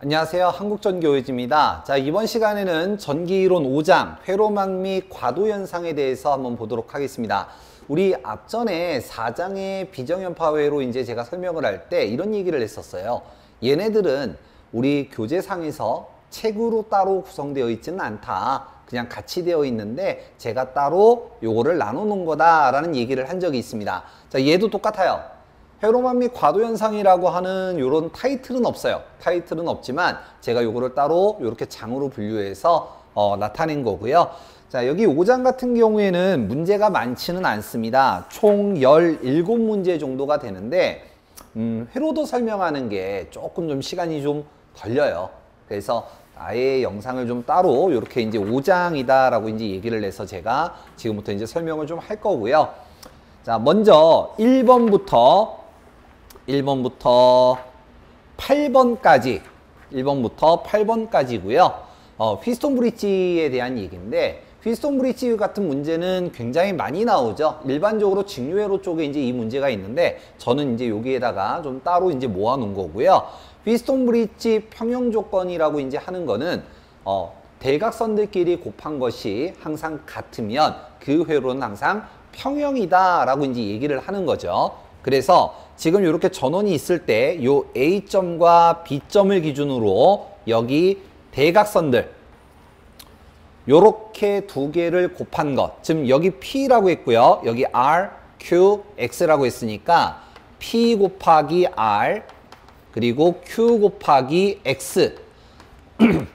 안녕하세요. 한국전교육입니다. 자, 이번 시간에는 전기이론 5장 회로막 및 과도현상에 대해서 한번 보도록 하겠습니다. 우리 앞전에 4장의 비정연파회로 이제 제가 설명을 할 때 이런 얘기를 했었어요. 얘네들은 우리 교재상에서 책으로 따로 구성되어 있지는 않다. 그냥 같이 되어 있는데 제가 따로 요거를 나눠 놓은 거다라는 얘기를 한 적이 있습니다. 자, 얘도 똑같아요. 회로만 및 과도현상이라고 하는 이런 타이틀은 없어요. 타이틀은 없지만 제가 요거를 따로 이렇게 장으로 분류해서 어, 나타낸 거고요. 자 여기 5장 같은 경우에는 문제가 많지는 않습니다. 총 17문제 정도가 되는데 음, 회로도 설명하는 게 조금 좀 시간이 좀 걸려요. 그래서 아예 영상을 좀 따로 이렇게 이제 5장이다라고 이제 얘기를 해서 제가 지금부터 이제 설명을 좀 할 거고요. 자, 먼저 1번부터 1번부터 8번까지 1번부터 8번까지고요. 어, 휘스톤 브릿지에 대한 얘기인데 휘스톤 브릿지 같은 문제는 굉장히 많이 나오죠. 일반적으로 직류회로 쪽에 이제 이 문제가 있는데 저는 이제 여기에다가 좀 따로 이제 모아 놓은 거고요. 휘스톤 브릿지 평형 조건이라고 이제 하는 거는 어, 대각선들끼리 곱한 것이 항상 같으면 그 회로는 항상 평형이다라고 이제 얘기를 하는 거죠. 그래서 지금 이렇게 전원이 있을 때 이 A점과 B점을 기준으로 여기 대각선들 요렇게 두 개를 곱한 것 지금 여기 P라고 했고요 여기 R, Q, X라고 했으니까 P 곱하기 R 그리고 Q 곱하기 X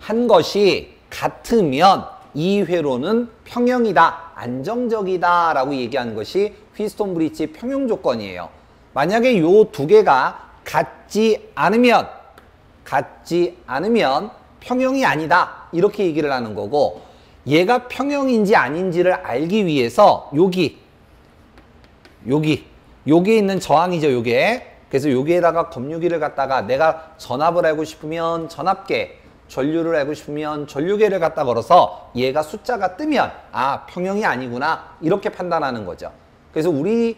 한 것이 같으면 이 회로는 평형이다 안정적이다 라고 얘기하는 것이 휘스톤 브릿지 평형 조건이에요. 만약에 요 두 개가 같지 않으면 같지 않으면 평형이 아니다 이렇게 얘기를 하는 거고 얘가 평형인지 아닌지를 알기 위해서 여기 여기 여기에 있는 저항이죠 요게 그래서 여기에다가 검유기를 갖다가 내가 전압을 알고 싶으면 전압계 전류를 알고 싶으면 전류계를 갖다 걸어서 얘가 숫자가 뜨면 아 평형이 아니구나 이렇게 판단하는 거죠 그래서 우리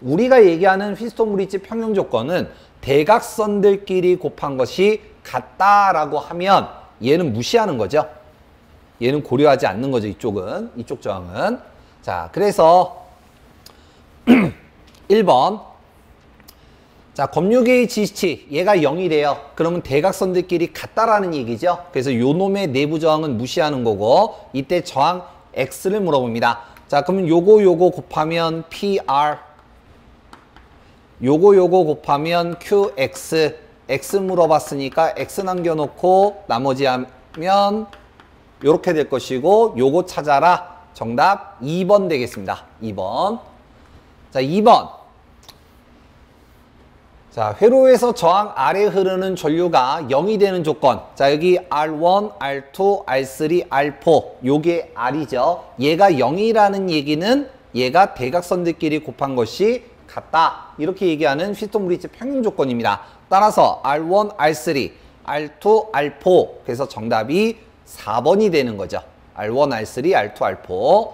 우리가 얘기하는 휘스톤 브릿지 평형 조건은 대각선들끼리 곱한 것이 같다라고 하면 얘는 무시하는 거죠. 얘는 고려하지 않는 거죠. 이쪽은. 이쪽 저항은. 자, 그래서 1번 자, 검유계의 지시치 얘가 0이 돼요. 그러면 대각선들끼리 같다라는 얘기죠. 그래서 요 놈의 내부 저항은 무시하는 거고 이때 저항 X를 물어봅니다. 자, 그러면 요거 요거 곱하면 PR 요거 요거 곱하면 QX X 물어봤으니까 X 남겨놓고 나머지 하면 요렇게 될 것이고 요거 찾아라 정답 2번 되겠습니다 2번 자 2번 자 회로에서 저항 아래 흐르는 전류가 0이 되는 조건 자 여기 R1, R2, R3, R4 요게 R이죠 얘가 0이라는 얘기는 얘가 대각선들끼리 곱한 것이 같다. 이렇게 얘기하는 피스톤 브릿지 평균 조건입니다. 따라서 R1, R3, R2, R4 그래서 정답이 4번이 되는 거죠. R1, R3, R2, R4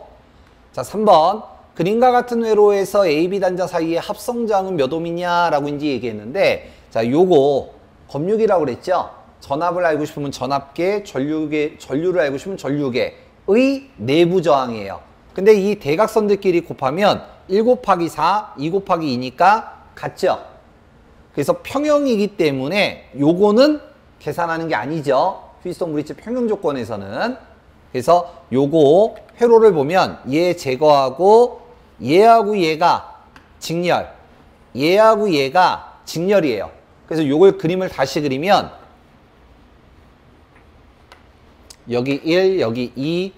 자 3번 그림과 같은 회로에서 AB 단자 사이의 합성장은 몇 옴이냐 라고 이제 얘기했는데 자 요거 검육이라고 그랬죠. 전압을 알고 싶으면 전압계, 전류계, 전류를 알고 싶으면 전류계의 내부 저항이에요. 근데 이 대각선들끼리 곱하면 1 곱하기 4, 2 곱하기 2니까 같죠? 그래서 평형이기 때문에 요거는 계산하는 게 아니죠. 휘스톤 브릿지 평형 조건에서는. 그래서 요거 회로를 보면 얘 제거하고 얘하고 얘가 직렬, 얘하고 얘가 직렬이에요. 그래서 요걸 그림을 다시 그리면 여기 1, 여기 2,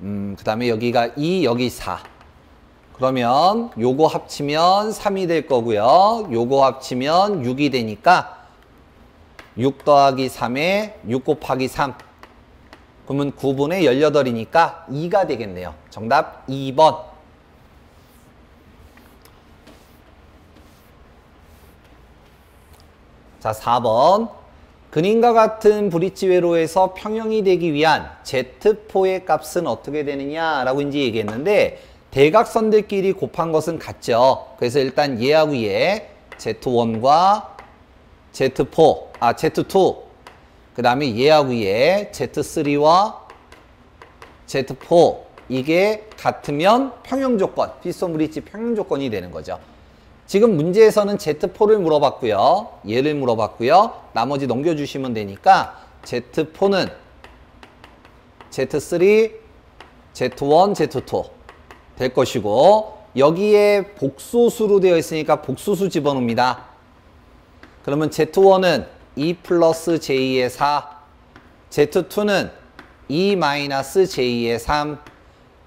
음, 그 다음에 여기가 2, 여기 4. 그러면 요거 합치면 3이 될 거고요. 요거 합치면 6이 되니까 6 더하기 3에 6 곱하기 3. 그러면 9분의 18이니까 2가 되겠네요. 정답 2번. 자, 4번. 근인과 같은 브릿지 회로에서 평형이 되기 위한 Z4의 값은 어떻게 되느냐라고 이제 얘기했는데 대각선들끼리 곱한 것은 같죠. 그래서 일단 얘하고 얘 Z1과 Z4, 아 Z2 그 다음에 얘하고 얘 Z3와 Z4 이게 같으면 평형 조건, 피스톤 브릿지 평형 조건이 되는 거죠. 지금 문제에서는 Z4를 물어봤고요. 얘를 물어봤고요. 나머지 넘겨주시면 되니까 Z4는 Z3, Z1, Z2 될 것이고 여기에 복소수로 되어 있으니까 복소수 집어넣습니다. 그러면 Z1은 2 플러스 J의 4 Z2는 2 마이너스 J의 3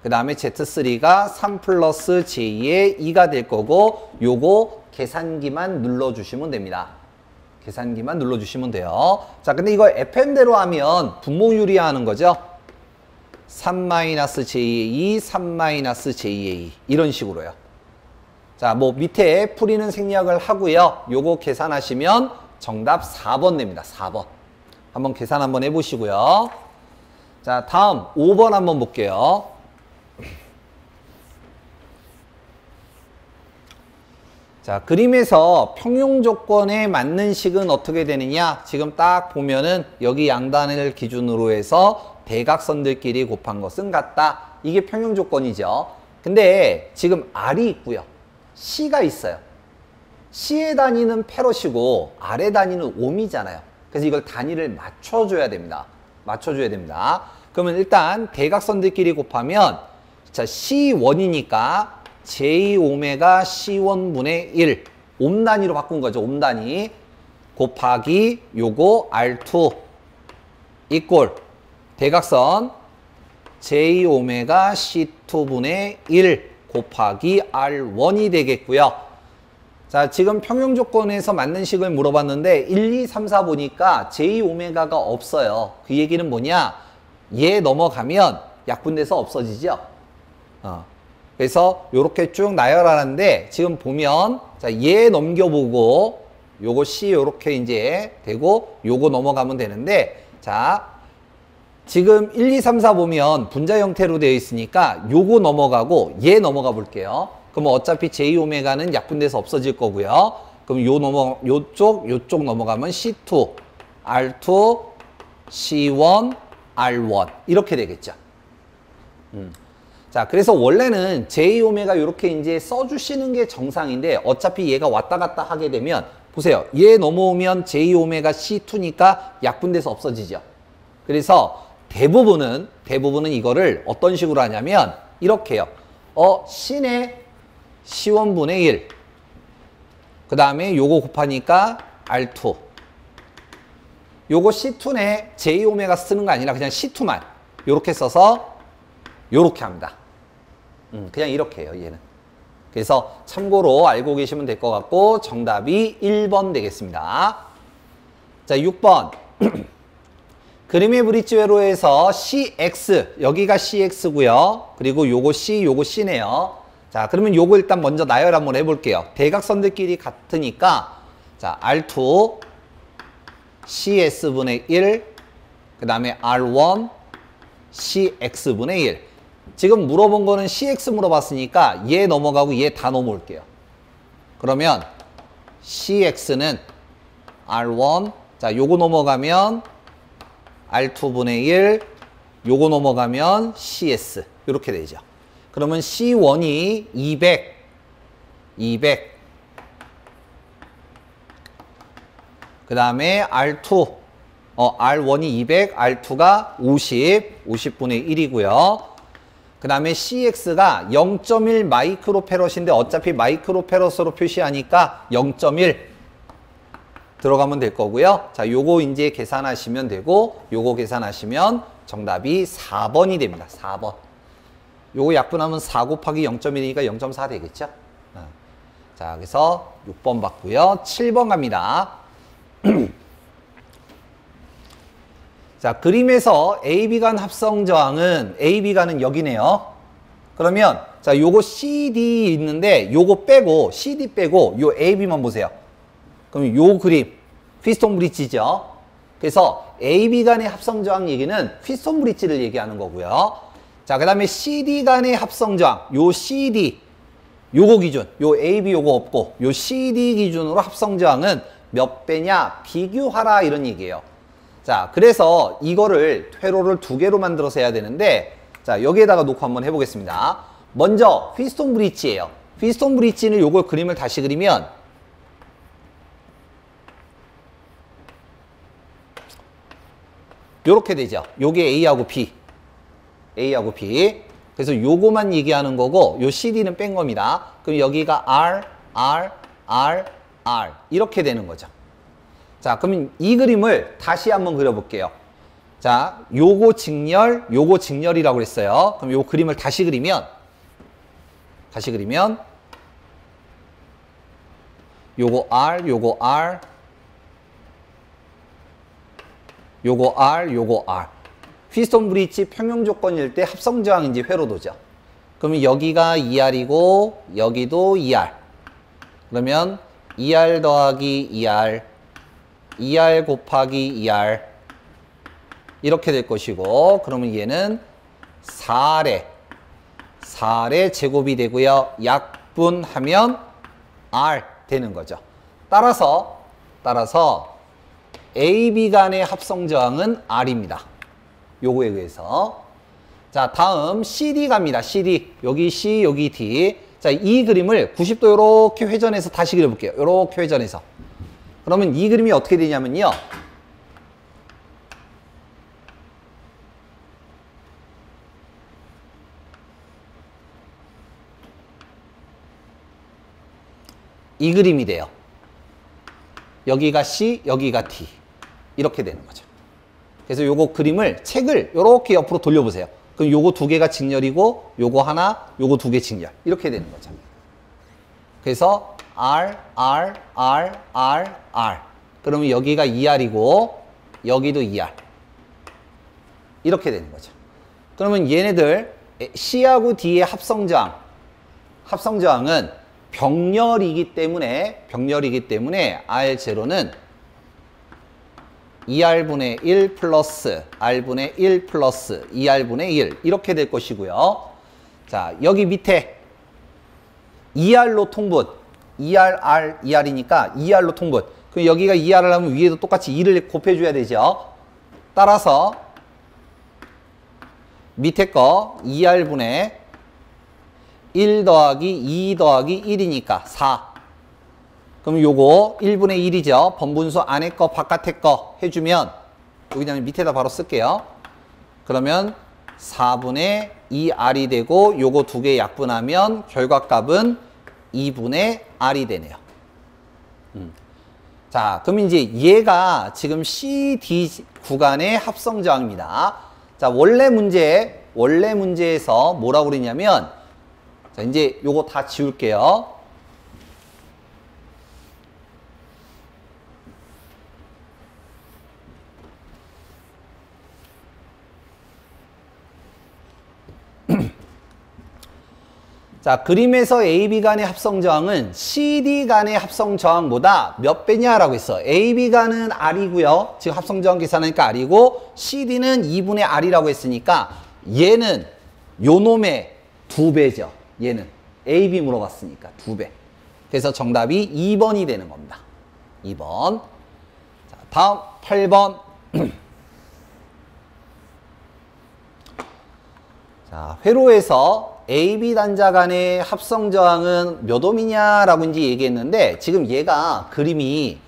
그 다음에 Z3가 3 플러스 J의 2가 될 거고 요거 계산기만 눌러주시면 됩니다. 계산기만 눌러주시면 돼요. 자, 근데 이거 FM대로 하면 분모유리 하는 거죠. 3-J의 2, 3-J의 2 이런 식으로요. 자, 뭐 밑에 풀이는 생략을 하고요. 요거 계산하시면 정답 4번 됩니다. 4번. 한번 계산 한번 해보시고요. 자, 다음 5번 한번 볼게요. 자, 그림에서 평용 조건에 맞는 식은 어떻게 되느냐? 지금 딱 보면은 여기 양단을 기준으로 해서 대각선들끼리 곱한 것은 같다. 이게 평용 조건이죠. 근데 지금 R이 있고요. C가 있어요. C의 단위는 페럿이고 R의 단위는 옴이잖아요. 그래서 이걸 단위를 맞춰줘야 됩니다. 맞춰줘야 됩니다. 그러면 일단 대각선들끼리 곱하면 자 C1이니까 J 오메가 C1분의 1. 옴 단위로 바꾼 거죠. 옴 단위. 곱하기 요거 R2 이꼴 대각선 J 오메가 C2분의 1 곱하기 R1이 되겠고요. 자, 지금 평형 조건에서 맞는 식을 물어봤는데 1, 2, 3, 4 보니까 J 오메가가 없어요. 그 얘기는 뭐냐? 얘 넘어가면 약분돼서 없어지죠. 어. 그래서 이렇게 쭉 나열하는데 지금 보면 자, 얘 넘겨보고 요거 C 요렇게 이제 되고 요거 넘어가면 되는데 자, 지금 1, 2, 3, 4 보면 분자 형태로 되어 있으니까 요거 넘어가고 얘 넘어가 볼게요. 그럼 어차피 J 오메가는 약분돼서 없어질 거고요. 그럼 요 넘어 요쪽 요쪽 넘어가면 C2, R2, C1, R1 이렇게 되겠죠. 음. 자, 그래서 원래는 J 오메가 이렇게 이제 써주시는 게 정상인데 어차피 얘가 왔다 갔다 하게 되면 보세요. 얘 넘어오면 J 오메가 C2니까 약분돼서 없어지죠. 그래서 대부분은 대부분은 이거를 어떤 식으로 하냐면 이렇게요. 어, C의 C1분의 1. 그 다음에 요거 곱하니까 R2. 요거 C2네 J 오메가 쓰는 거 아니라 그냥 C2만 요렇게 써서 요렇게 합니다. 음, 그냥 이렇게 해요, 얘는. 그래서 참고로 알고 계시면 될 것 같고 정답이 1번 되겠습니다. 자, 6번. 그림의 브릿지 회로에서 CX, 여기가 CX고요. 그리고 요거 C, 요거 C네요. 자, 그러면 요거 일단 먼저 나열 한번 해볼게요. 대각선들끼리 같으니까 자, R2, CS분의 1, 그 다음에 R1, CX분의 1. 지금 물어본 거는 CX 물어봤으니까 얘 넘어가고 얘 다 넘어올게요. 그러면 CX는 R1, 자, 요거 넘어가면 R2분의 1, 요거 넘어가면 CS. 이렇게 되죠. 그러면 C1이 200, 200. 그 다음에 R2, 어, R1이 200, R2가 50, 50분의 1이고요. 그 다음에 CX가 0.1 마이크로페럿인데 어차피 마이크로페럿으로 표시하니까 0.1 들어가면 될 거고요. 자, 요거 이제 계산하시면 되고 요거 계산하시면 정답이 4번이 됩니다. 4번. 요거 약분하면 4 곱하기 0.1이니까 0.4 되겠죠? 어. 자, 그래서 6번 받고요. 7번 갑니다. 자, 그림에서 AB 간 합성 저항은 AB 간은 여기네요. 그러면 자, 요거 CD 있는데 요거 빼고 CD 빼고 요 AB만 보세요. 그럼 요 그림 휘스톤 브릿지죠. 그래서 AB 간의 합성 저항 얘기는 휘스톤 브릿지를 얘기하는 거고요. 자, 그 다음에 CD 간의 합성 저항, 요 CD, 요거 기준, 요 AB 요거 없고, 요 CD 기준으로 합성 저항은 몇 배냐 비교하라 이런 얘기예요. 자, 그래서 이거를 회로를 두 개로 만들어서 해야 되는데, 자, 여기에다가 놓고 한번 해보겠습니다. 먼저 피스톤 브릿지예요. 피스톤 브릿지는 요걸 그림을 다시 그리면 요렇게 되죠. 요게 A하고 B. A하고 B. 그래서 요거만 얘기하는 거고 요 CD는 뺀 겁니다. 그럼 여기가 R, R, R, R 이렇게 되는 거죠. 자, 그러면 이 그림을 다시 한번 그려볼게요. 자, 요거 직렬, 요거 직렬이라고 그랬어요. 그럼 요 그림을 다시 그리면 다시 그리면 요거 R, 요거 R, 요거 R, 요거 R. 피스톤 브릿지 평형 조건일 때 합성 저항인지 회로도죠. 그러면 여기가 2R이고 여기도 2R. 그러면 2R 더하기 2R, 2R 곱하기 2R 이렇게 될 것이고 그러면 얘는 4의 4의 제곱이 되고요. 약분하면 R 되는 거죠. 따라서 따라서 AB 간의 합성 저항은 R입니다. 요거에 의해서. 자, 다음 CD 갑니다. CD. 여기 C, 여기 D. 자, 이 그림을 90도 이렇게 회전해서 다시 그려볼게요. 이렇게 회전해서. 그러면 이 그림이 어떻게 되냐면요. 이 그림이 돼요. 여기가 C, 여기가 T. 이렇게 되는 거죠. 그래서 요거 그림을 책을 이렇게 옆으로 돌려보세요. 그럼 요거 두 개가 직렬이고 요거 하나, 요거 두 개 직렬. 이렇게 되는 거죠. 그래서 R, R, R, R, R. 그러면 여기가 2R이고 여기도 2R. 이렇게 되는 거죠. 그러면 얘네들 C하고 D의 합성저항 합성저항은 병렬이기 때문에 병렬이기 때문에 R0는 2R분의 1 플러스 R분의 1 플러스 2R분의 1 이렇게 될 것이고요. 자 여기 밑에 2R로 통분 2R, R, 2R이니까 2R로 통분 그럼 여기가 2R을 하면 위에도 똑같이 2를 곱해줘야 되죠. 따라서 밑에 거 2R분의 1 더하기 2 더하기 1이니까 4. 그럼 요거 1분의 1이죠. 번분수 안에 거 바깥에 거 해주면 여기다 밑에다 바로 쓸게요. 그러면 4분의 2R이 되고 요거 두 개 약분하면 결과값은 2분의 R이 되네요. 음. 자, 그럼 이제 얘가 지금 CD 구간의 합성 저항입니다. 자, 원래 문제, 원래 문제에서 뭐라고 그랬냐면 자, 이제 요거 다 지울게요. 자, 그림에서 AB 간의 합성 저항은 CD 간의 합성 저항보다 몇 배냐라고 했어. AB 간은 R이고요. 지금 합성 저항 계산하니까 R이고 CD는 2분의 R이라고 했으니까 얘는 요 놈의 두 배죠. 얘는 AB 물어봤으니까 두 배. 그래서 정답이 2번이 되는 겁니다. 2번. 자, 다음 8번. 자, 회로에서 AB 단자 간의 합성 저항은 몇 옴이냐라고 이제 얘기했는데 지금 얘가 그림이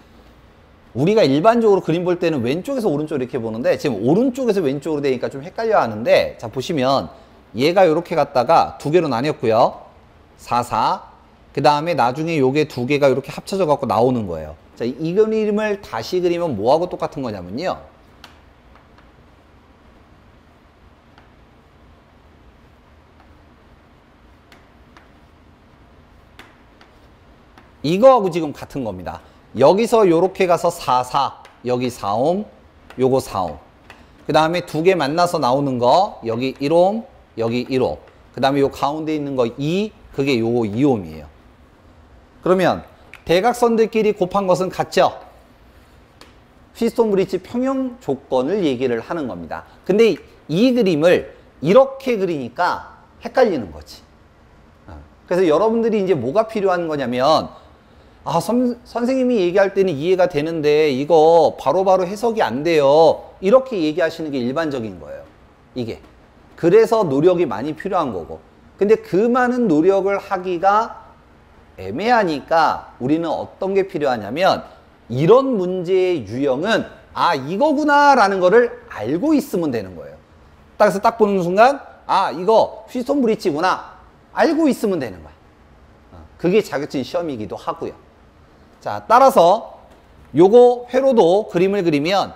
우리가 일반적으로 그림 볼 때는 왼쪽에서 오른쪽 이렇게 보는데 지금 오른쪽에서 왼쪽으로 되니까 좀 헷갈려 하는데 자 보시면 얘가 이렇게 갔다가 두 개로 나뉘었고요. 4, 4. 그 다음에 나중에 요게 두 개가 이렇게 합쳐져 갖고 나오는 거예요. 자, 이 그림을 다시 그리면 뭐하고 똑같은 거냐면요. 이거하고 지금 같은 겁니다. 여기서 요렇게 가서 4, 4, 여기 4 옴, 요거 4 옴. 그 다음에 두 개 만나서 나오는 거, 여기 1 옴, 여기 1 옴. 그 다음에 요 가운데 있는 거 2, 그게 요거 2 옴이에요. 그러면 대각선들끼리 곱한 것은 같죠? 휘스톤 브릿지 평형 조건을 얘기를 하는 겁니다. 근데 이 그림을 이렇게 그리니까 헷갈리는 거지. 어. 그래서 여러분들이 이제 뭐가 필요한 거냐면 아, 선, 선생님이 얘기할 때는 이해가 되는데 이거 바로바로 바로 해석이 안 돼요. 이렇게 얘기하시는 게 일반적인 거예요. 이게. 그래서 노력이 많이 필요한 거고. 근데 그 많은 노력을 하기가 애매하니까 우리는 어떤 게 필요하냐면 이런 문제의 유형은 아 이거구나 라는 거를 알고 있으면 되는 거예요. 딱서 딱 보는 순간 아 이거 휘스톤 브릿지구나 알고 있으면 되는 거야. 어, 그게 자격증 시험이기도 하고요. 자 따라서 요거 회로도 그림을 그리면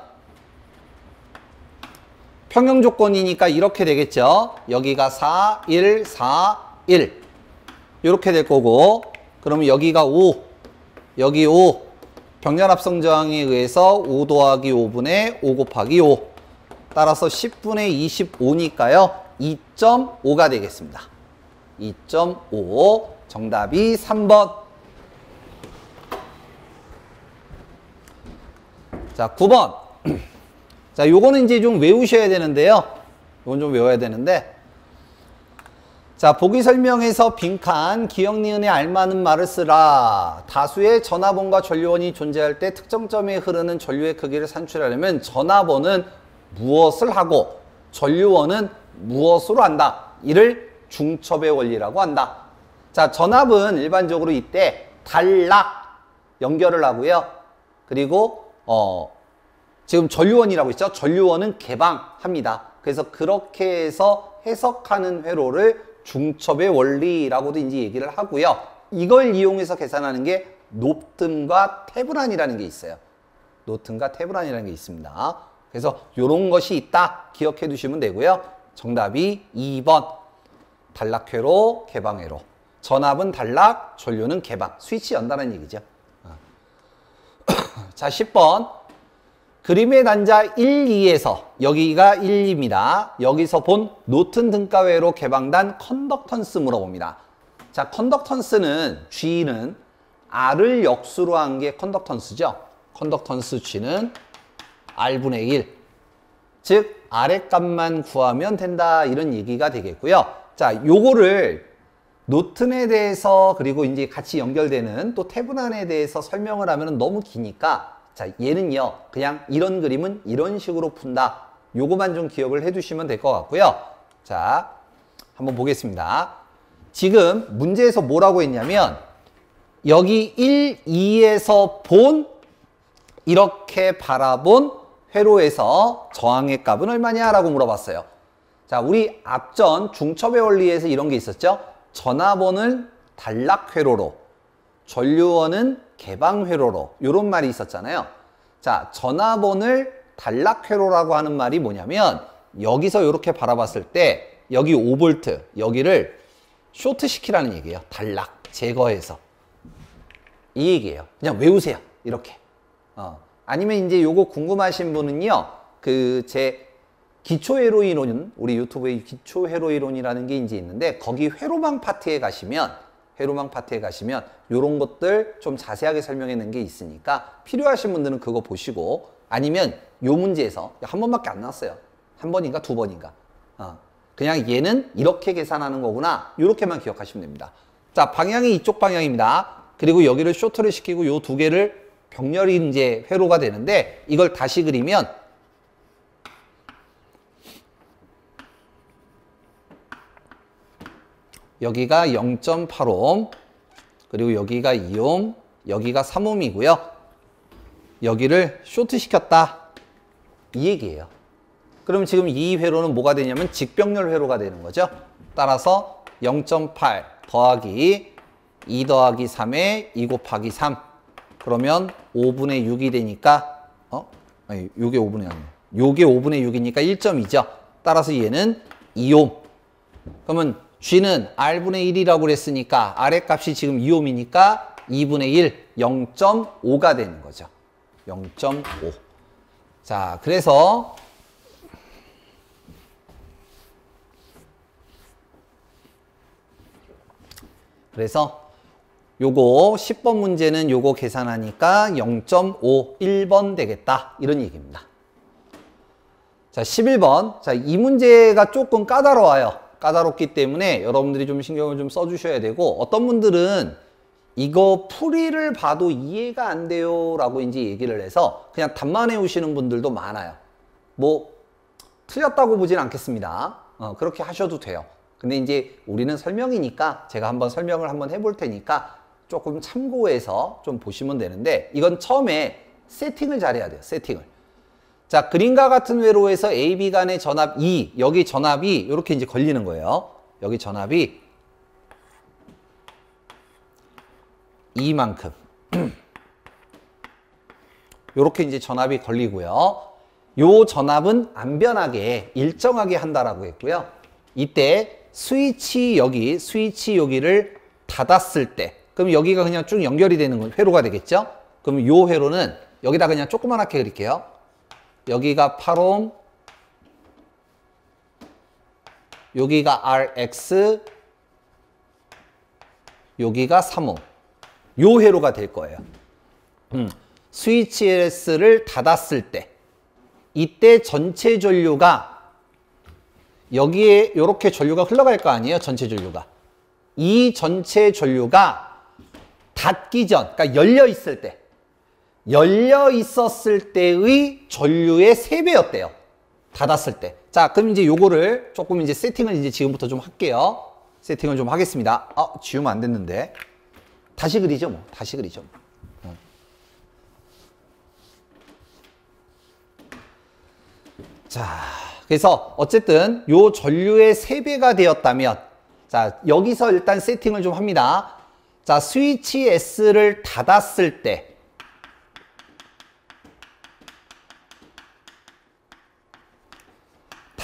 평형 조건이니까 이렇게 되겠죠. 여기가 4, 1, 4, 1 이렇게 될 거고 그러면 여기가 5, 여기 5 병렬합성 저항에 의해서 5 더하기 5분의 5 곱하기 5 따라서 10분의 25니까요. 2.5가 되겠습니다. 2.5 정답이 3번 자 9번 자 요거는 이제 좀 외우셔야 되는데요. 요건 좀 외워야 되는데 자, 보기 설명에서 빈칸, 기억 니은에 알맞은 말을 쓰라. 다수의 전화번과 전류원이 존재할 때 특정 점에 흐르는 전류의 크기를 산출하려면 전화번은 무엇을 하고 전류원은 무엇으로 한다. 이를 중첩의 원리라고 한다. 자, 전압은 일반적으로 이때 단락 연결을 하고요. 그리고 어 지금 전류원이라고 있죠. 전류원은 개방합니다. 그래서 그렇게 해서 해석하는 회로를 중첩의 원리라고도 이제 얘기를 하고요. 이걸 이용해서 계산하는 게 노튼과 테브란이라는 게 있어요. 노튼과 테브난이라는 게 있습니다. 그래서 이런 것이 있다 기억해 두시면 되고요. 정답이 2번 단락회로 개방회로 전압은 단락, 전류는 개방 스위치 연다는 얘기죠. 어. 자 10번 그림의 단자 1, 2에서 여기가 1, 2입니다. 여기서 본 노튼 등가회로 개방단 컨덕턴스 물어봅니다. 자, 컨덕턴스는 G는 R을 역수로 한 게 컨덕턴스죠. 컨덕턴스 G는 R분의 1. 즉, R값만 구하면 된다. 이런 얘기가 되겠고요. 자, 요거를 노튼에 대해서 그리고 이제 같이 연결되는 또 테브난에 대해서 설명을 하면 너무 기니까 자, 얘는요. 그냥 이런 그림은 이런 식으로 푼다. 요거만 좀 기억을 해두시면 될 것 같고요. 자, 한번 보겠습니다. 지금 문제에서 뭐라고 했냐면 여기 1, 2에서 본 이렇게 바라본 회로에서 저항의 값은 얼마냐 라고 물어봤어요. 자, 우리 앞전 중첩의 원리에서 이런 게 있었죠. 전화번을 단락회로로 전류원은 개방회로로 이런 말이 있었잖아요. 자, 전화번을 단락회로라고 하는 말이 뭐냐면 여기서 이렇게 바라봤을 때 여기 5V 여기를 쇼트 시키라는 얘기예요. 단락 제거해서 이 얘기예요. 그냥 외우세요. 이렇게. 어. 아니면 이제 요거 궁금하신 분은요. 그 제 기초 회로 이론 우리 유튜브에 기초 회로 이론이라는 게 이제 있는데 거기 회로망 파트에 가시면 회로망 파트에 가시면 이런 것들 좀 자세하게 설명해 놓은 게 있으니까 필요하신 분들은 그거 보시고 아니면 요 문제에서 한 번밖에 안 나왔어요. 한 번인가 두 번인가. 어. 그냥 얘는 이렇게 계산하는 거구나. 이렇게만 기억하시면 됩니다. 자, 방향이 이쪽 방향입니다. 그리고 여기를 쇼트를 시키고 요 두 개를 병렬이 이제 회로가 되는데 이걸 다시 그리면 여기가 0.8옴 그리고 여기가 2옴 여기가 3옴이고요. 여기를 쇼트 시켰다. 이 얘기예요. 그럼 지금 이 회로는 뭐가 되냐면 직병렬 회로가 되는 거죠. 따라서 0.8 더하기 2 더하기 3에 2 곱하기 3 그러면 5분의 6이 되니까 어? 아니 요게 5분의 6 요게 5분의 6이니까 1점이죠. 따라서 얘는 2옴. 그러면 G는 R분의 1이라고 그랬으니까 아래값이 지금 2옴이니까 2분의 1, 0.5가 되는 거죠. 0.5. 자, 그래서 그래서 요거 10번 문제는 요거 계산하니까 0.5 1번 되겠다. 이런 얘기입니다. 자, 11번. 자, 이 문제가 조금 까다로워요. 까다롭기 때문에 여러분들이 좀 신경을 좀 써주셔야 되고 어떤 분들은 이거 풀이를 봐도 이해가 안 돼요 라고 이제 얘기를 해서 그냥 답만 해오시는 분들도 많아요. 뭐 틀렸다고 보진 않겠습니다. 어, 그렇게 하셔도 돼요. 근데 이제 우리는 설명이니까 제가 한번 설명을 한번 해볼 테니까 조금 참고해서 좀 보시면 되는데 이건 처음에 세팅을 잘해야 돼요. 세팅을. 자, 그림과 같은 회로에서 AB 간의 전압 E, 여기 전압이 이렇게 이제 걸리는 거예요. 여기 전압이 E만큼. 이렇게 이제 전압이 걸리고요. 요 전압은 안 변하게 일정하게 한다라고 했고요. 이때 스위치 여기, 스위치 여기를 닫았을 때 그럼 여기가 그냥 쭉 연결이 되는 회로가 되겠죠? 그럼 요 회로는 여기다 그냥 조그만하게 그릴게요. 여기가 8옴, 여기가 RX, 여기가 3옴. 요 회로가 될 거예요. 음, 스위치 S를 닫았을 때 이때 전체 전류가 여기에 이렇게 전류가 흘러갈 거 아니에요? 전체 전류가. 이 전체 전류가 닫기 전, 그러니까 열려 있을 때 열려 있었을 때의 전류의 3배였대요. 닫았을 때. 자, 그럼 이제 요거를 조금 이제 세팅을 이제 지금부터 좀 할게요. 세팅을 좀 하겠습니다. 아, 지우면 안 됐는데. 다시 그리죠, 뭐. 다시 그리죠. 어. 자, 그래서 어쨌든 요 전류의 3배가 되었다면 자, 여기서 일단 세팅을 좀 합니다. 자, 스위치 S를 닫았을 때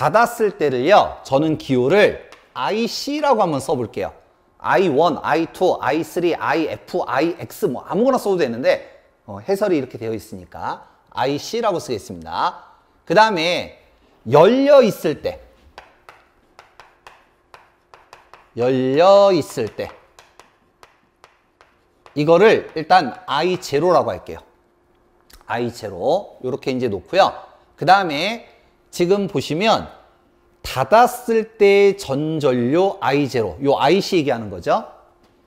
닫았을 때를요. 저는 기호를 IC라고 한번 써볼게요. I1, I2, I3, IF, IX 뭐 아무거나 써도 되는데 어, 해설이 이렇게 되어 있으니까 IC라고 쓰겠습니다. 그 다음에 열려 있을 때 열려 있을 때 이거를 일단 I0라고 할게요. I0 이렇게 이제 놓고요. 그 다음에 지금 보시면 닫았을 때 전전료 I0 요 IC 얘기하는 거죠.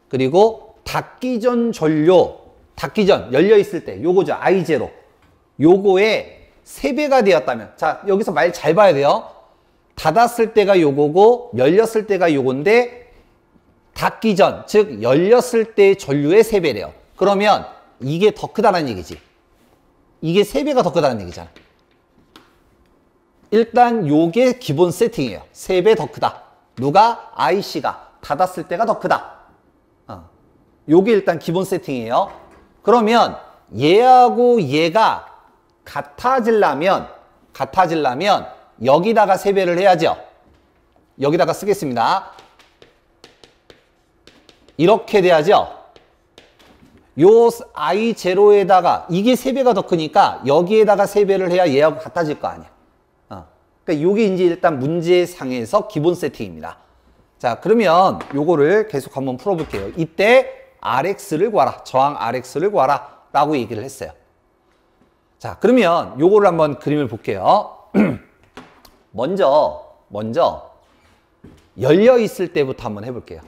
그리고 닫기 전 전료 닫기 전 열려 있을 때 요거죠. I0 요거의 3배가 되었다면 자 여기서 말 잘 봐야 돼요. 닫았을 때가 요거고 열렸을 때가 요건데 닫기 전, 즉 열렸을 때 전류의 3배래요. 그러면 이게 더 크다는 얘기지. 이게 3배가 더 크다는 얘기잖아. 일단 요게 기본 세팅이에요. 3배 더 크다. 누가? IC가 닫았을 때가 더 크다. 어. 요게 일단 기본 세팅이에요. 그러면 얘하고 얘가 같아질라면 같아질라면 여기다가 3배를 해야죠. 여기다가 쓰겠습니다. 이렇게 돼야죠. 요 I0에다가 이게 3배가 더 크니까 여기에다가 3배를 해야 얘하고 같아질 거 아니야. 어. 그러니까 요게 이제 일단 문제상에서 기본 세팅입니다. 자, 그러면 요거를 계속 한번 풀어볼게요. 이때 RX를 구하라. 저항 RX를 구하라. 라고 얘기를 했어요. 자, 그러면 요거를 한번 그림을 볼게요. 먼저, 먼저 열려 있을 때부터 한번 해볼게요.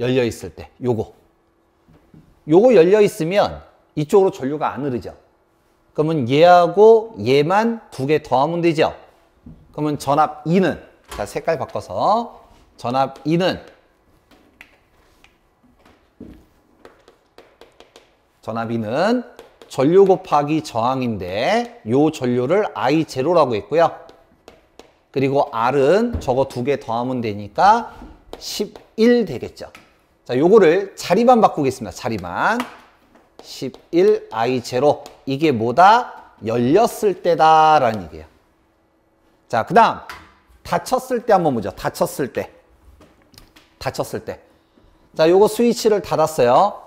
열려 있을 때 요거 요거 열려 있으면 이쪽으로 전류가 안 흐르죠 그러면 얘하고 얘만 두 개 더하면 되죠 그러면 전압 2는 자 색깔 바꿔서 전압 2는 전압 2는 전류 곱하기 저항인데 요 전류를 I0라고 했고요 그리고 R은 저거 두 개 더하면 되니까 11 되겠죠 자, 요거를 자리만 바꾸겠습니다. 자리만. 11i0 이게 뭐다? 열렸을 때다라는 얘기예요. 자, 그 다음 닫혔을 때 한번 보죠. 닫혔을 때. 닫혔을 때. 자, 요거 스위치를 닫았어요.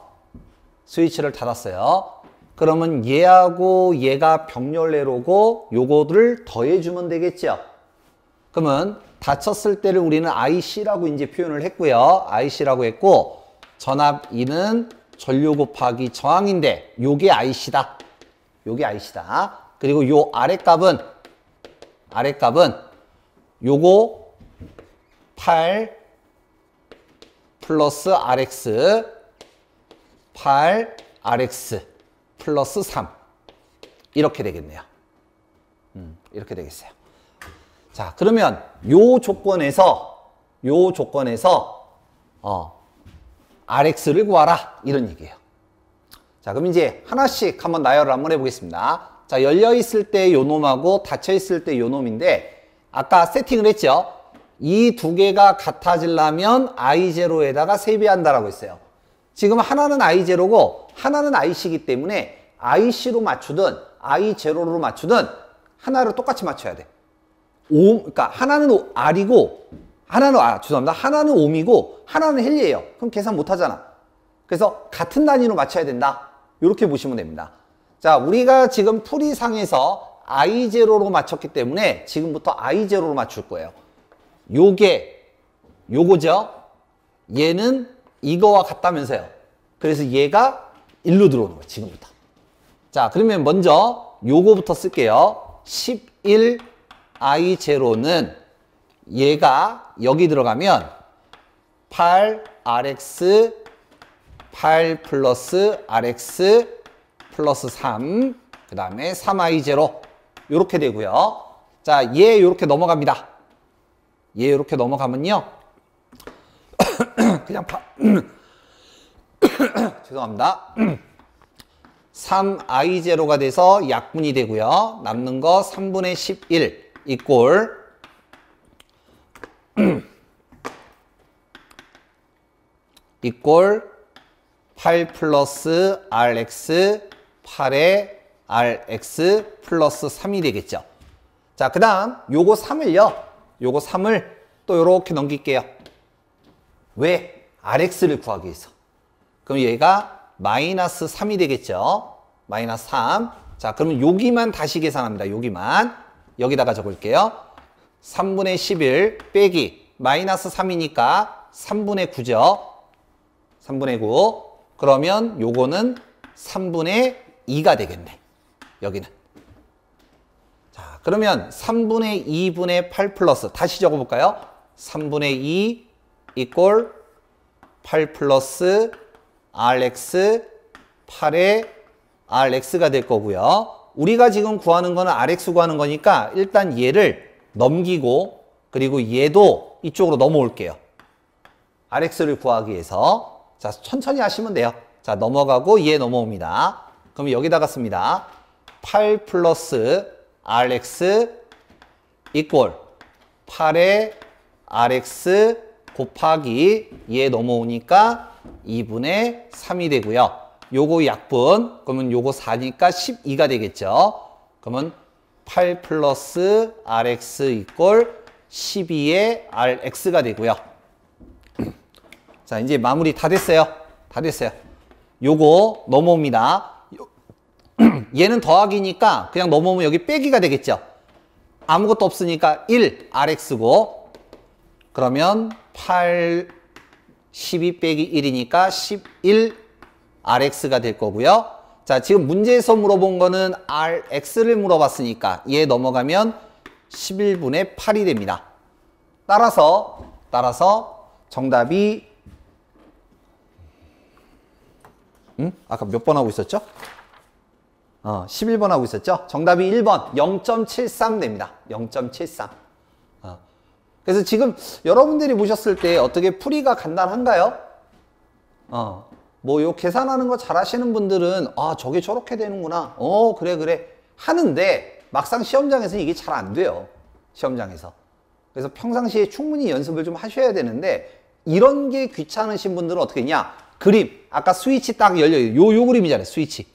스위치를 닫았어요. 그러면 얘하고 얘가 병렬레로고 요거를 더해주면 되겠죠. 그러면 닫혔을 때를 우리는 IC라고 이제 표현을 했고요. IC라고 했고 전압 E는 전류 곱하기 저항인데 요게 IC다. 요게 IC다. 그리고 요 아래 값은 아래 값은 요거 8 플러스 RX 8 RX 플러스 3 이렇게 되겠네요. 음, 이렇게 되겠어요. 자, 그러면 요 조건에서 요 조건에서 어, RX를 구하라 이런 얘기예요. 자, 그럼 이제 하나씩 한번 나열을 한번 해보겠습니다. 자, 열려 있을 때 요 놈하고 닫혀 있을 때 요 놈인데 아까 세팅을 했죠. 이 두 개가 같아지려면 I0에다가 세배한다라고 했어요. 지금 하나는 I0고 하나는 IC이기 때문에 IC로 맞추든 I0로 맞추든 하나를 똑같이 맞춰야 돼. 옴, 그러니까 하나는 R이고 하나는 아 죄송합니다. 하나는 옴이고 하나는 헬리예요. 그럼 계산 못 하잖아. 그래서 같은 단위로 맞춰야 된다. 이렇게 보시면 됩니다. 자, 우리가 지금 풀이상에서 I0로 맞췄기 때문에 지금부터 I0로 맞출 거예요. 요게 요거죠. 얘는 이거와 같다면서요. 그래서 얘가 일로 들어오는 거예요. 지금부터. 자, 그러면 먼저 요거부터 쓸게요. 11 I0는 얘가 여기 들어가면 8RX 8 플러스 RX 플러스 3, 그 다음에 3i0 이렇게 되고요. 자, 얘 이렇게 넘어갑니다. 얘 이렇게 넘어가면요. 그냥 파... 죄송합니다. 3i0가 돼서 약분이 되고요. 남는 거 3분의 11 이꼴 이꼴 8 플러스 rx 8에 rx 플러스 3이 되겠죠. 자, 그 다음 요거 3을요. 요거 3을 또 이렇게 넘길게요. 왜? rx를 구하기 위해서. 그럼 얘가 마이너스 3이 되겠죠. 마이너스 3. 자, 그러면 여기만 다시 계산합니다. 여기만. 여기다가 적을게요. 3분의 11 빼기 마이너스 3이니까 3분의 9죠. 3분의 9. 그러면 요거는 3분의 2가 되겠네. 여기는. 자, 그러면 3분의 2분의 8 플러스 다시 적어볼까요? 3분의 2 이꼴 8 플러스 rx 8의 rx가 될 거고요. 우리가 지금 구하는 거는 rx 구하는 거니까 일단 얘를 넘기고 그리고 얘도 이쪽으로 넘어올게요. rx를 구하기 위해서 자 천천히 하시면 돼요. 자 넘어가고 얘 넘어옵니다. 그럼 여기다가 씁니다. 8 플러스 rx 이꼴 8의 rx 곱하기 얘 넘어오니까 2분의 3이 되고요. 요거 약분 그러면 요거 4니까 12가 되겠죠. 그러면 8 플러스 rx 이꼴 12의 rx가 되고요. 자 이제 마무리 다 됐어요. 다 됐어요. 요거 넘어옵니다. 얘는 더하기니까 그냥 넘어오면 여기 빼기가 되겠죠. 아무것도 없으니까 1 rx고 그러면 8 12 빼기 1이니까 11 rx가 될 거고요. 자 지금 문제에서 물어본 거는 rx를 물어봤으니까 얘 넘어가면 11분의 8이 됩니다. 따라서 따라서 정답이 음? 아까 몇 번 하고 있었죠? 어, 11번 하고 있었죠? 정답이 1번 0.73 됩니다. 0.73 어. 그래서 지금 여러분들이 보셨을 때 어떻게 풀이가 간단한가요? 어, 뭐 요 계산하는 거 잘 하시는 분들은 아 저게 저렇게 되는구나 어 그래 그래 하는데 막상 시험장에서 이게 잘 안 돼요. 시험장에서. 그래서 평상시에 충분히 연습을 좀 하셔야 되는데 이런 게 귀찮으신 분들은 어떻게 했냐? 그림. 아까 스위치 딱 열려요. 요, 요 그림이잖아요. 스위치.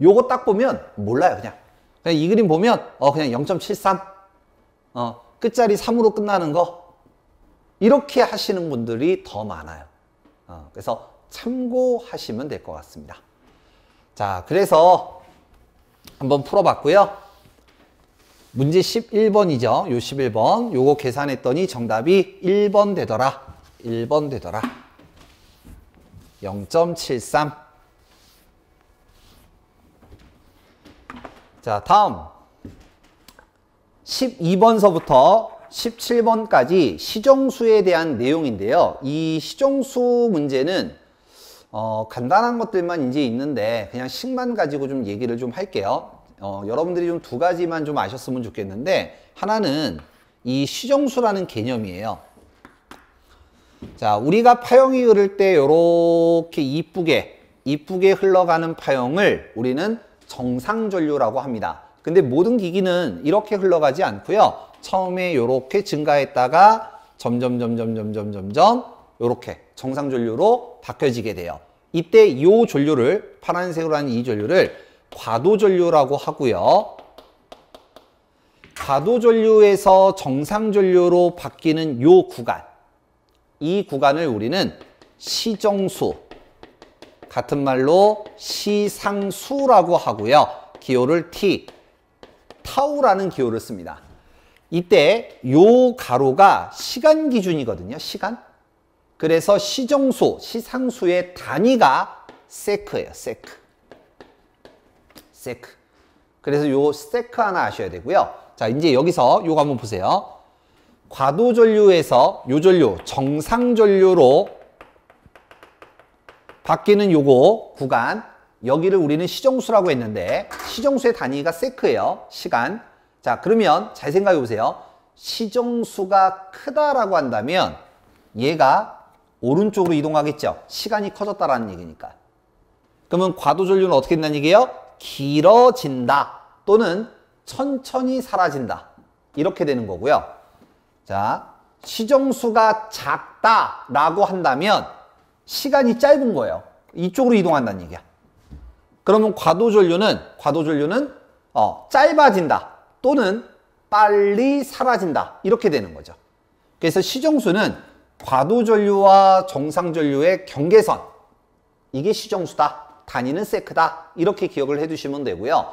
요거 딱 보면 몰라요. 그냥. 그냥 이 그림 보면 어 그냥 0.73. 어 끝자리 3으로 끝나는 거. 이렇게 하시는 분들이 더 많아요. 어, 그래서 참고하시면 될 것 같습니다. 자, 그래서 한번 풀어봤고요. 문제 11번이죠. 요 11번. 요거 계산했더니 정답이 1번 되더라. 1번 되더라. 0.73. 자, 다음 12번서부터 17번까지 시정수에 대한 내용인데요. 이 시정수 문제는 어, 간단한 것들만 이제 있는데 그냥 식만 가지고 좀 얘기를 좀 할게요. 어, 여러분들이 좀 두 가지만 좀 아셨으면 좋겠는데 하나는 이 시정수라는 개념이에요. 자, 우리가 파형이 흐를 때 이렇게 이쁘게 이쁘게 흘러가는 파형을 우리는 정상 전류라고 합니다. 근데 모든 기기는 이렇게 흘러가지 않고요. 처음에 이렇게 증가했다가 점점 점점 점점 점점 이렇게 정상 전류로 바뀌어지게 돼요. 이때 이 전류를 파란색으로 하는 이 전류를 과도 전류라고 하고요. 과도 전류에서 정상 전류로 바뀌는 이 구간 이 구간을 우리는 시정수 같은 말로 시상수라고 하고요. 기호를 T 타우라는 기호를 씁니다. 이때 요 가로가 시간 기준이거든요. 시간. 그래서 시정수, 시상수의 단위가 세크예요. 세크. 세크. 그래서 요 세크 하나 아셔야 되고요. 자, 이제 여기서 요거 한번 보세요. 과도전류에서 요 전류, 정상전류로 바뀌는 요거 구간 여기를 우리는 시정수라고 했는데 시정수의 단위가 세크예요. 시간. 자, 그러면 잘 생각해 보세요. 시정수가 크다라고 한다면 얘가 오른쪽으로 이동하겠죠. 시간이 커졌다라는 얘기니까. 그러면 과도전류는 어떻게 된다는 얘기예요? 길어진다 또는 천천히 사라진다. 이렇게 되는 거고요. 자, 시정수가 작다라고 한다면 시간이 짧은 거예요. 이쪽으로 이동한다는 얘기야. 그러면 과도전류는 과도전류는 어, 짧아진다 또는 빨리 사라진다 이렇게 되는 거죠. 그래서 시정수는 과도전류와 정상전류의 경계선 이게 시정수다. 단위는 세크다. 이렇게 기억을 해두시면 되고요.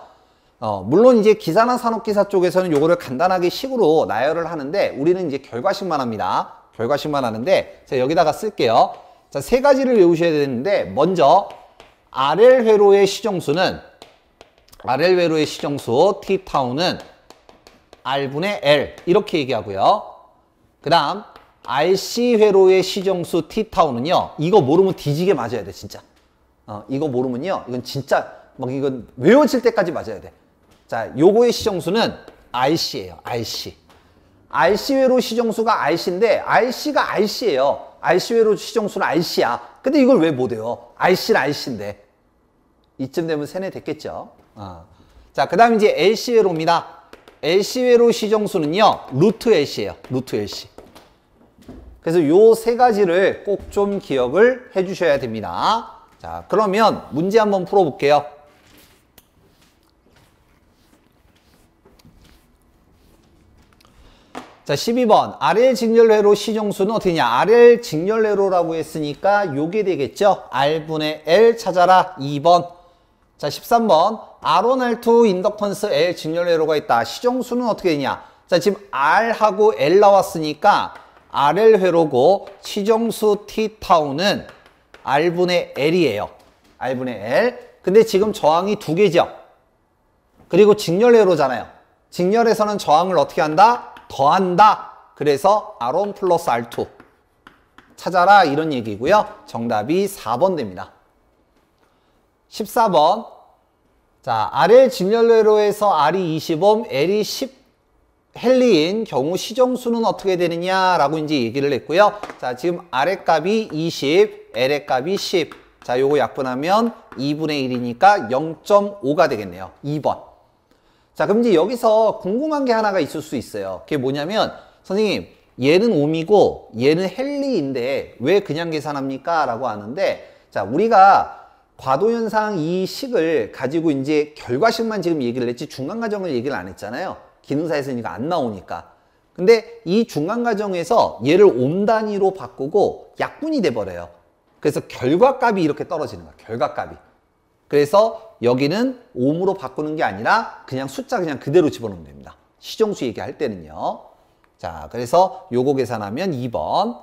어, 물론 이제 기사나 산업기사 쪽에서는 요거를 간단하게 식으로 나열을 하는데 우리는 이제 결과식만 합니다. 결과식만 하는데 제가 여기다가 쓸게요. 자, 세 가지를 외우셔야 되는데 먼저 RL 회로의 시정수는 RL 회로의 시정수 T타운은 R분의 L 이렇게 얘기하고요. 그 다음 RC 회로의 시정수 T타운은요. 이거 모르면 뒤지게 맞아야 돼 진짜. 어, 이거 모르면요. 이건 진짜 막 이건 외워질 때까지 맞아야 돼. 자, 요거의 시정수는 RC예요. RC. RC 회로 시정수가 RC인데 RC가 RC예요. RC 회로 시정수는 RC야. 근데 이걸 왜 못해요? RC는 RC인데. 이쯤 되면 세뇌 됐겠죠. 어. 자, 그 다음 이제 LC회로입니다. LC회로 시정수는요, 루트 LC예요. 루트 LC. 그래서 요 세 가지를 꼭 좀 기억을 해 주셔야 됩니다. 자, 그러면 문제 한번 풀어볼게요. 자, 12번. RL 직렬회로 시정수는 어떻게 냐 RL 직렬회로라고 했으니까 요게 되겠죠? R분의 L 찾아라. 2번. 자, 13번. R1, R2 인덕턴스 L 직렬회로가 있다. 시정수는 어떻게 되냐? 자, 지금 R하고 L 나왔으니까 RL 회로고 시정수 T타운은 R분의 L이에요. R분의 L. 근데 지금 저항이 두 개죠. 그리고 직렬회로잖아요. 직렬에서는 저항을 어떻게 한다? 더한다. 그래서 R1 플러스 R2 찾아라 이런 얘기고요. 정답이 4번 됩니다. 14번 자 RL 직렬회로에서 R이 20옴, L이 10 헬리인 경우 시정수는 어떻게 되느냐 라고 이제 얘기를 했고요. 자, 지금 R의 값이 20, L의 값이 10. 자, 요거 약분하면 2분의 1이니까 0.5가 되겠네요. 2번. 자, 그럼 이제 여기서 궁금한 게 하나가 있을 수 있어요. 그게 뭐냐면, 선생님, 얘는 옴이고 얘는 헬리인데 왜 그냥 계산합니까? 라고 하는데, 자, 우리가 과도현상 이 식을 가지고 이제 결과식만 지금 얘기를 했지 중간과정을 얘기를 안 했잖아요. 기능사에서 안 나오니까. 근데 이 중간과정에서 얘를 옴 단위로 바꾸고 약분이 돼버려요. 그래서 결과값이 이렇게 떨어지는 거야. 결과값이. 그래서 여기는 옴으로 바꾸는 게 아니라 그냥 숫자 그냥 그대로 집어넣으면 됩니다. 시정수 얘기할 때는요. 자, 그래서 요거 계산하면 2번.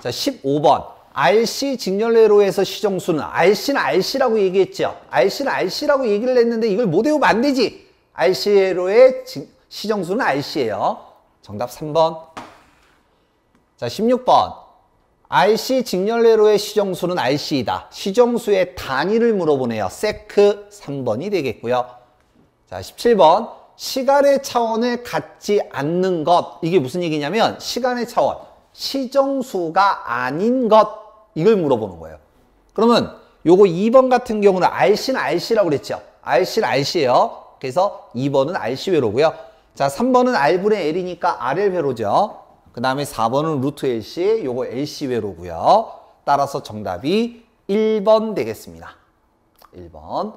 자, 15번. RC 직렬회로에서 시정수는 RC는 RC라고 얘기했죠. RC는 RC라고 얘기를 했는데 이걸 못 외우면 안 되지. RC회로의 시정수는 RC예요. 정답 3번. 자, 16번. RC 직렬회로의 시정수는 RC이다. 시정수의 단위를 물어보네요. 세크 3번이 되겠고요. 자, 17번. 시간의 차원을 갖지 않는 것. 이게 무슨 얘기냐면 시간의 차원. 시정수가 아닌 것. 이걸 물어보는 거예요. 그러면 요거 2번 같은 경우는 RC는 RC라고 그랬죠. RC는 RC예요. 그래서 2번은 RC 회로고요. 자, 3번은 R분의 L이니까 RL 회로죠. 그 다음에 4번은 루트 LC, 요거 LC 회로고요. 따라서 정답이 1번 되겠습니다. 1번.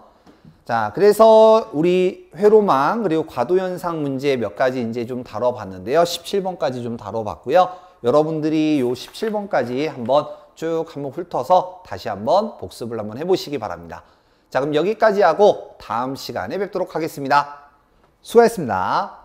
자, 그래서 우리 회로망 그리고 과도현상 문제 몇 가지 이제 좀 다뤄봤는데요. 17번까지 좀 다뤄봤고요. 여러분들이 요 17번까지 한번 쭉 한번 훑어서 다시 한번 복습을 한번 해보시기 바랍니다. 자, 그럼 여기까지 하고 다음 시간에 뵙도록 하겠습니다. 수고하셨습니다.